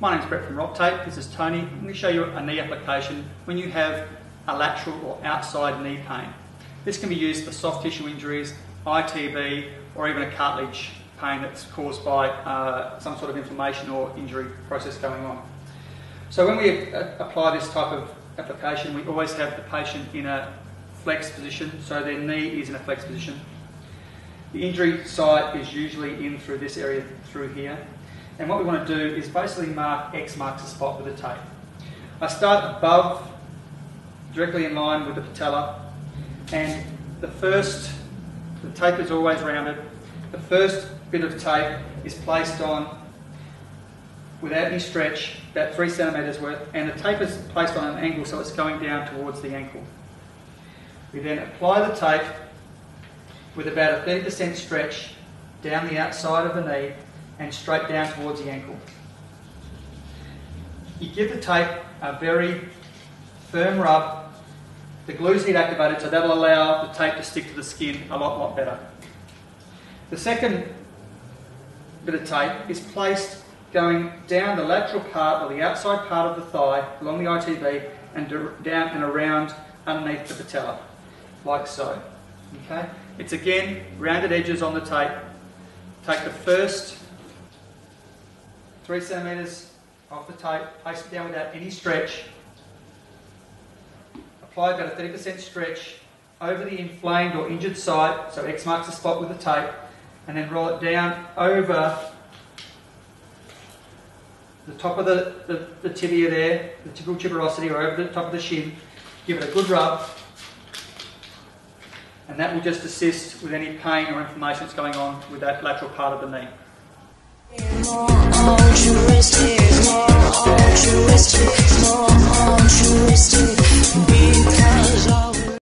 My name's Brett from Rocktape. This is Tony. I'm going to show you a knee application when you have a lateral or outside knee pain. This can be used for soft tissue injuries, ITB, or even a cartilage pain that's caused by uh, some sort of inflammation or injury process going on. So when we apply this type of application, we always have the patient in a flex position, so their knee is in a flex position. The injury site is usually in through this area through here. And what we want to do is basically mark X marks the spot with a tape. I start above, directly in line with the patella, and the first, the tape is always rounded, the first bit of tape is placed on without any stretch, about three centimetres worth, and the tape is placed on an angle so it's going down towards the ankle. We then apply the tape with about a 30% stretch down the outside of the knee and straight down towards the ankle. You give the tape a very firm rub. The glue's heat activated, so that'll allow the tape to stick to the skin a lot, lot better. The second bit of tape is placed going down the lateral part or the outside part of the thigh along the ITB and down and around underneath the patella, like so. Okay? It's again rounded edges on the tape. Take the first three centimetres off the tape, place it down without any stretch. Apply about a 30% stretch over the inflamed or injured site, so X marks the spot with the tape, and then roll it down over the top of the, the, the tibia there, the tibial tuberosity, or over the top of the shin. Give it a good rub, and that will just assist with any pain or inflammation that's going on with that lateral part of the knee more altruistic, more altruistic.